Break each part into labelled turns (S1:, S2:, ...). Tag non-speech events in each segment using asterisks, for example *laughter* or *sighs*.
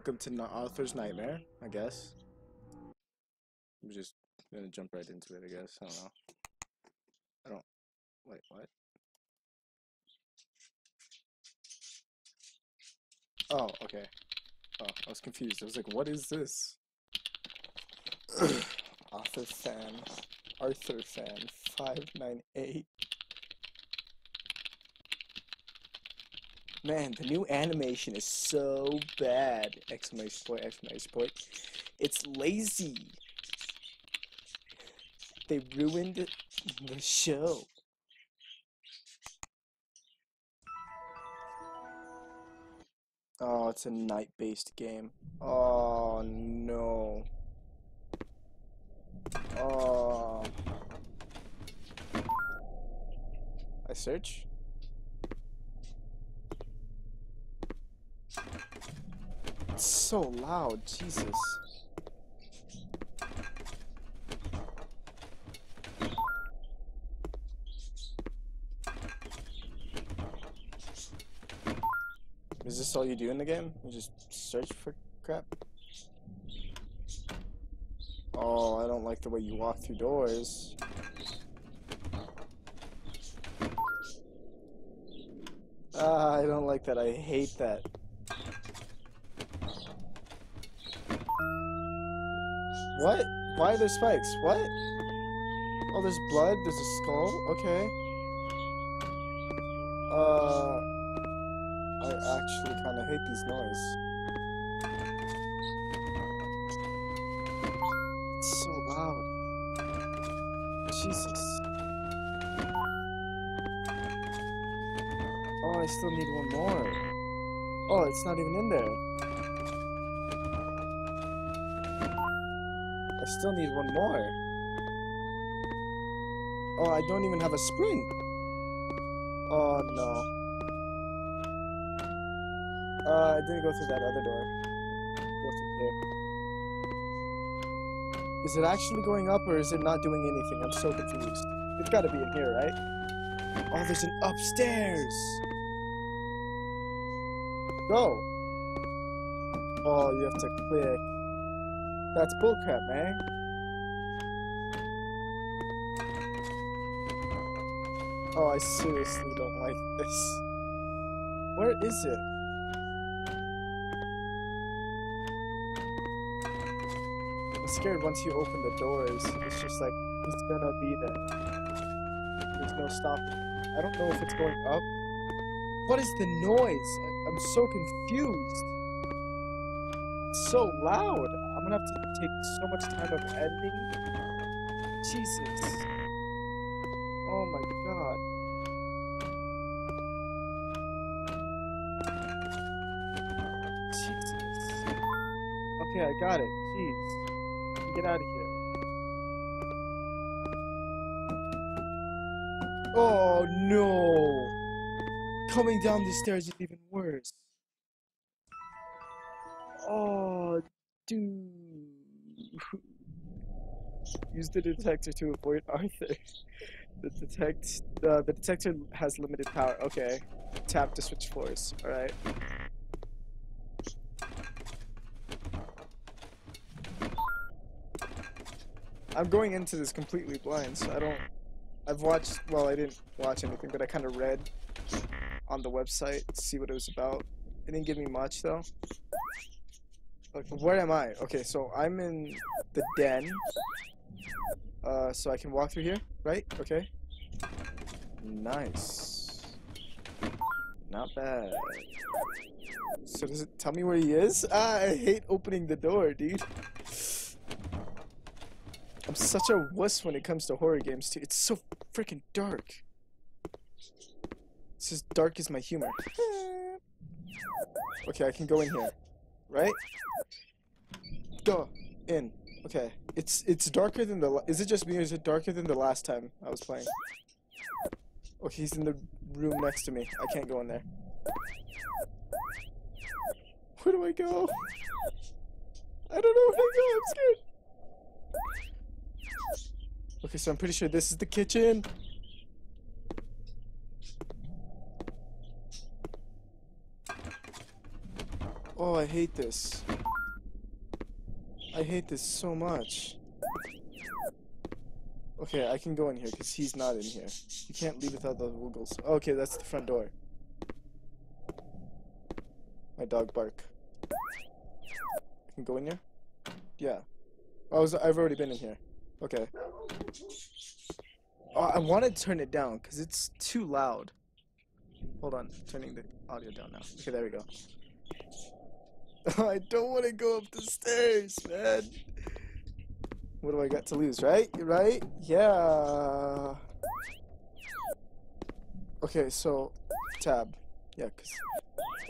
S1: welcome to Na- Arthur's Nightmare, I guess. I'm just gonna jump right into it, I guess. I don't know. I don't. Wait, what? Oh, okay. Oh, I was confused. I was like, what is this? *clears throat* Arthur fan. Arthur fan. 598. Man, the new animation is so bad! Exclamation point, exclamation point. It's lazy. They ruined the show. Oh, it's a night-based game. Oh no. Oh. I search. It's so loud, Jesus. Is this all you do in the game? You just search for crap? Oh, I don't like the way you walk through doors. Ah, I don't like that. I hate that. What? Why are there spikes? What? Oh, there's blood. There's a skull. Okay. Uh, I actually kind of hate these noise. It's so loud. Jesus. Oh, I still need one more. Oh, it's not even in there. I still need one more. Oh, I don't even have a sprint. Oh no. Uh, I didn't go through that other door. Go through here. Is it actually going up or is it not doing anything? I'm so confused. It's gotta be in here, right? Oh, there's an upstairs! Go! Oh, you have to click. That's bullcrap, man. Oh, I seriously don't like this. Where is it? I'm scared once you open the doors, it's just like, it's gonna be there. There's no stopping. I don't know if it's going up. What is the noise? I'm so confused. It's so loud. Gonna have to take so much time of editing. Jesus. Oh my god. Jesus. Okay, I got it. Jeez. Get out of here. Oh no! Coming down the stairs is even worse. Oh, dude. Use the detector to avoid Arthur. The detect uh, the detector has limited power. Okay. Tap to switch floors. All right. I'm going into this completely blind, so I don't. I've watched. Well, I didn't watch anything, but I kind of read on the website to see what it was about. It didn't give me much though. Like, where am I? Okay, so I'm in the den. Uh, so I can walk through here, right? Okay. Nice. Not bad. So does it tell me where he is? Ah, I hate opening the door, dude. I'm such a wuss when it comes to horror games, too. It's so freaking dark. It's as dark as my humor. Okay, I can go in here, right? Go in. Okay, it's it's darker than the. Is it just me or is it darker than the last time I was playing? Oh, he's in the room next to me. I can't go in there. Where do I go? I don't know where to go. I'm scared. Okay, so I'm pretty sure this is the kitchen. Oh, I hate this. I hate this so much. Okay, I can go in here because he's not in here. You can't leave without the woogles. Okay, that's the front door. My dog bark. I can go in here? Yeah. I was I've already been in here. Okay. Oh, I want to turn it down because it's too loud. Hold on, turning the audio down now. Okay, there we go. *laughs* I don't want to go up the stairs, man. What do I got to lose, right? Right? Yeah. Okay, so tab. Yeah, cause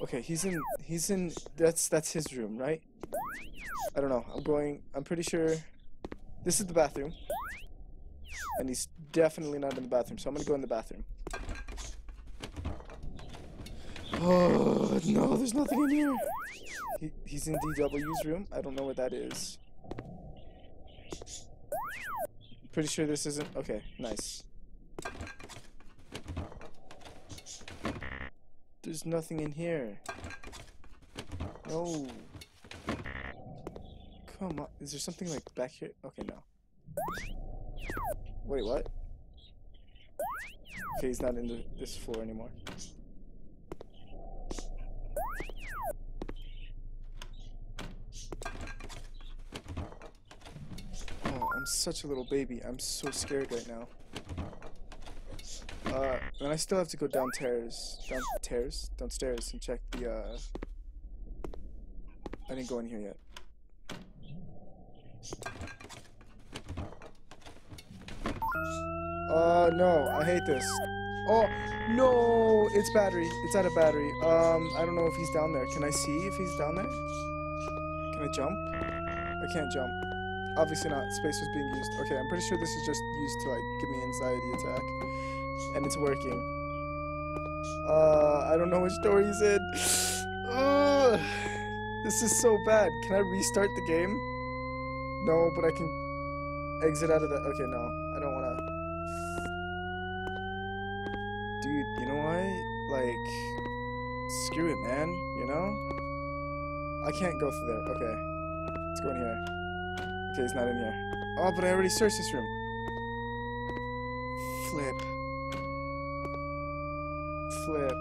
S1: okay, he's in he's in that's that's his room, right? I don't know. I'm going I'm pretty sure this is the bathroom. And he's definitely not in the bathroom, so I'm gonna go in the bathroom. Oh no, there's nothing in here. He, he's in DW's room. I don't know what that is. Pretty sure this isn't. Okay, nice. There's nothing in here. No. Come on. Is there something like back here? Okay, no. Wait, what? Okay, he's not in the, this floor anymore. Oh, I'm such a little baby. I'm so scared right now. Uh, and I still have to go downstairs, downstairs, downstairs, and check the. Uh, I didn't go in here yet. Uh, no, I hate this. Oh, no, it's battery. It's out of battery. Um, I don't know if he's down there. Can I see if he's down there? Can I jump? I can't jump. Obviously not. Space was being used. Okay, I'm pretty sure this is just used to, like, give me anxiety attack. And it's working. Uh, I don't know which door he's in. Ugh, *sighs* this is so bad. Can I restart the game? No, but I can exit out of the... Okay, no. I don't want to... Dude, you know what? Like, screw it, man. You know? I can't go through there. Okay. Let's go in here. Okay, he's not in here. Oh, but I already searched this room. Flip. Flip.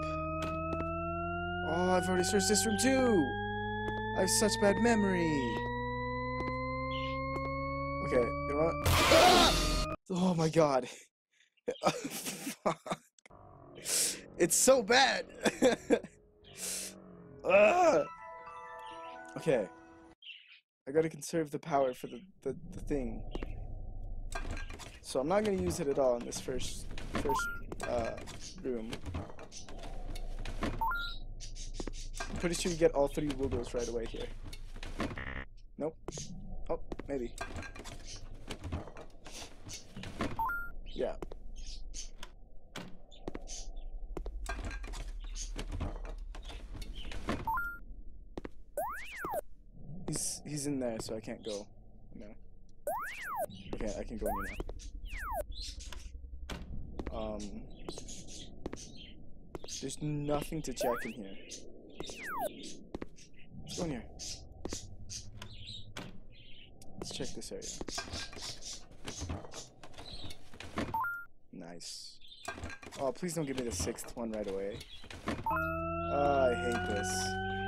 S1: Oh, I've already searched this room too! I have such bad memory. Okay, you know what? Oh my god. *laughs* Fuck. It's so bad. *laughs* Ah! Okay. I gotta conserve the power for the, the, the thing. So I'm not gonna use it at all in this first first uh, room. I'm pretty sure you get all three Woogles right away here. Nope. Oh, maybe. Yeah. He's in there, so I can't go. No. Okay, I can go in now. Um. There's nothing to check in here. Let's go in here. Let's check this area. Nice. Oh, please don't give me the sixth one right away. Oh, I hate this.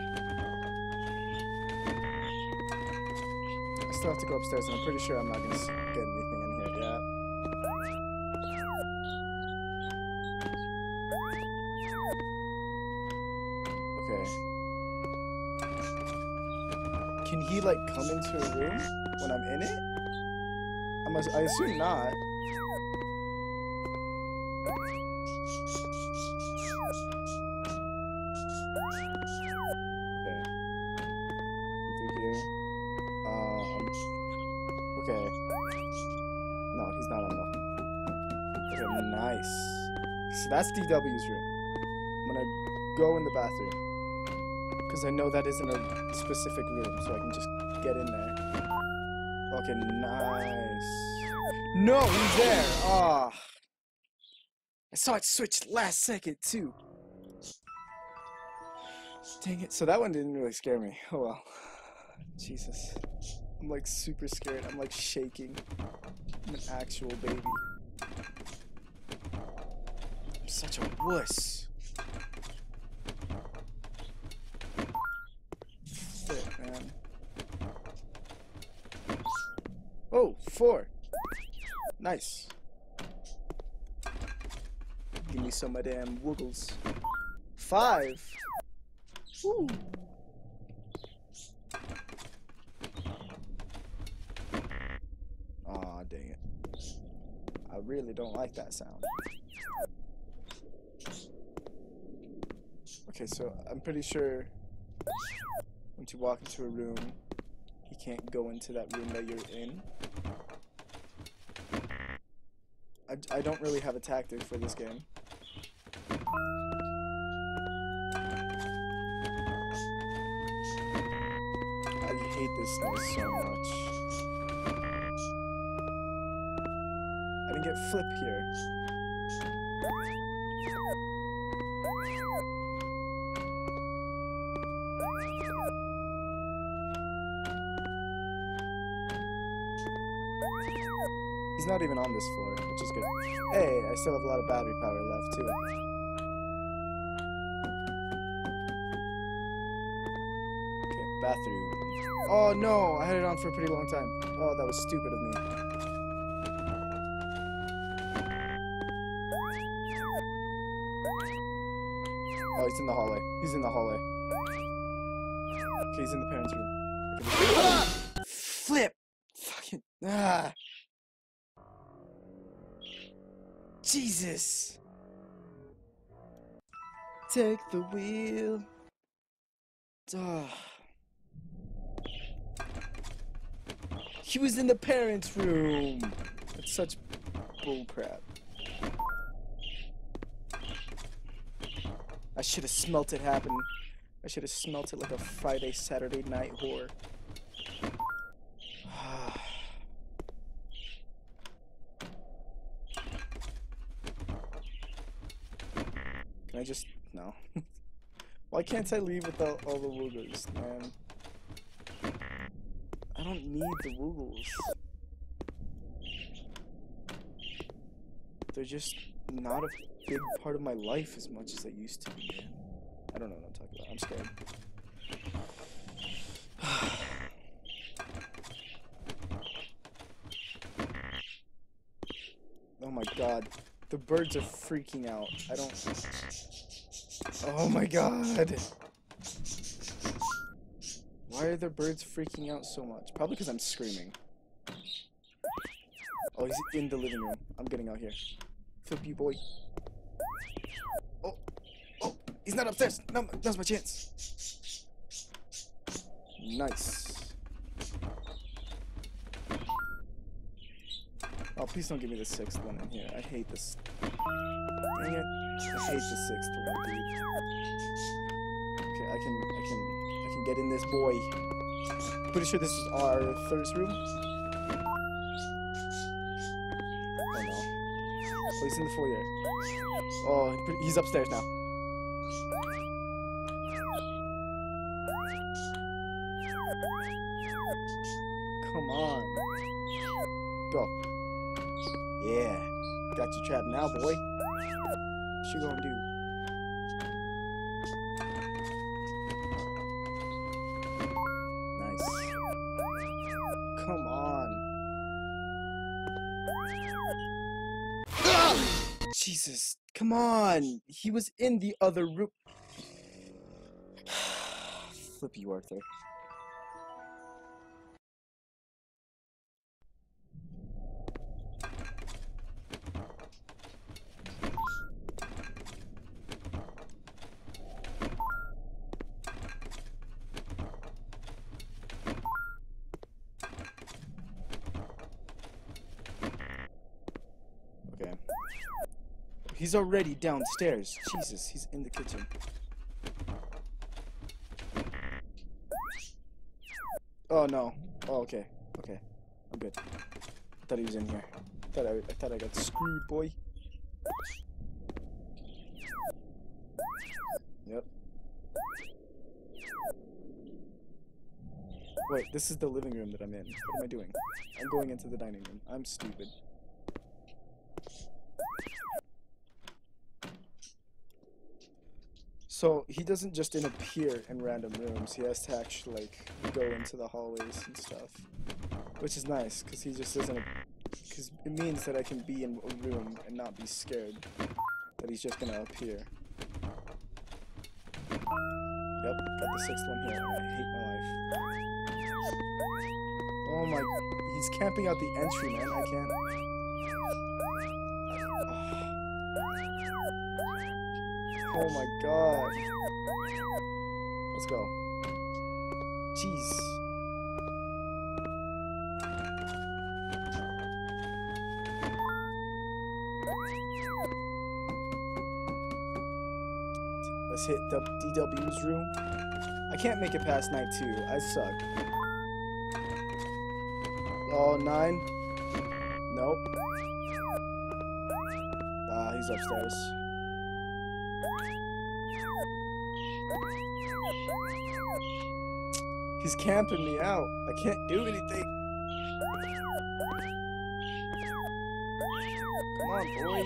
S1: Still have to go upstairs, and I'm pretty sure I'm not gonna get anything in here yet. Okay. Can he like come into a room when I'm in it? I'm I assume not. Nice. So that's DW's room. I'm gonna go in the bathroom because I know that isn't a specific room, so I can just get in there. Okay, nice. No, he's there. Ah. I saw it switch last second too. Dang it. So that one didn't really scare me. Oh well. Jesus. I'm like super scared. I'm like shaking. I'm an actual baby. Such a wuss. Shit, man. Oh, four. Nice. Give me some of them woogles. Five. Woo. Aw, dang it. I really don't like that sound. Okay, so I'm pretty sure once you walk into a room, you can't go into that room that you're in. I, I don't really have a tactic for this game. I hate this noise so much. I didn't get flip here. He's not even on this floor, which is good. Hey, I still have a lot of battery power left too. Okay, bathroom. Oh no, I had it on for a pretty long time. Oh, that was stupid of me. Oh, he's in the hallway. He's in the hallway. Okay, he's in the parents' room. Flip! Fucking ah! Jesus! Take the wheel. Ugh. He was in the parents' room. That's such bullcrap. I should have smelt it happen. I should have smelt it like a Friday, Saturday night whore. *sighs* Ah. Can I just no? *laughs* Why can't I leave without all the woogles, man? I don't need the woogles. They're just not a big part of my life as much as they used to be. I don't know what I'm talking about. I'm scared. *sighs* oh my god. The birds are freaking out. I don't... Oh my god. Why are the birds freaking out so much? Probably because I'm screaming. Oh, he's in the living room. I'm getting out here. Flippy boy. Oh, oh, he's not upstairs. No, now's my chance. Nice. Oh, please don't give me the sixth one in here. I hate this. Dang it. I hate the sixth one, dude. Okay, I can, I can, I can get in this boy. Pretty sure this is our third room. Oh no. Oh, he's in the foyer. Oh, he's upstairs now. Jesus, come on. He was in the other room. *sighs* Flip you, Arthur. Okay. He's already downstairs. Jesus, he's in the kitchen. Oh no. Oh, okay. Okay. I'm good. I thought he was in here. I thought I, I thought I got screwed, boy. Yep. Wait, this is the living room that I'm in. What am I doing? I'm going into the dining room. I'm stupid. So he doesn't just appear in random rooms. He has to actually like go into the hallways and stuff, which is nice because he just doesn't. Because it means that I can be in a room and not be scared that he's just gonna appear. Yep, got the sixth one here. I hate my life. Oh my, he's camping out the entry, man. I can't. Oh my god. Let's go. Jeez. Let's hit DW's room. I can't make it past night two. I suck. Oh, nine. Nope. Ah, he's upstairs. He's camping me out. I can't do anything. Come on, boy.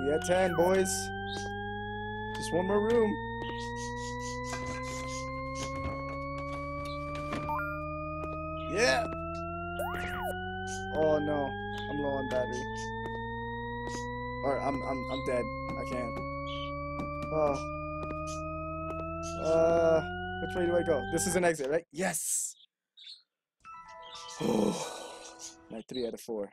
S1: We at 10, boys. Just one more room. Yeah. Oh no. I'm low on battery. Or I'm I'm I'm dead. I can't. Oh. Uh which way do I go? This is an exit, right? Yes. Oh. *sighs* My three out of four.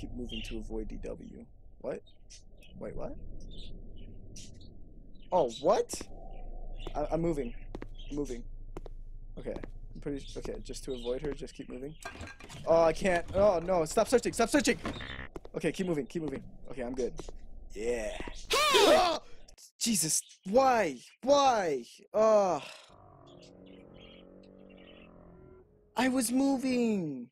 S1: Keep moving to avoid DW. What? Wait, what? Oh, what? I, I'm moving. I'm moving. Okay. I'm pretty. Okay, just to avoid her, just keep moving. Oh, I can't. Oh no! Stop searching! Stop searching! Okay, keep moving. Keep moving. Okay, I'm good. Yeah. Ah! *gasps* Jesus! Why? Why? Oh. I was moving.